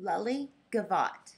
Lully Gavotte.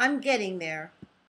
I'm getting there.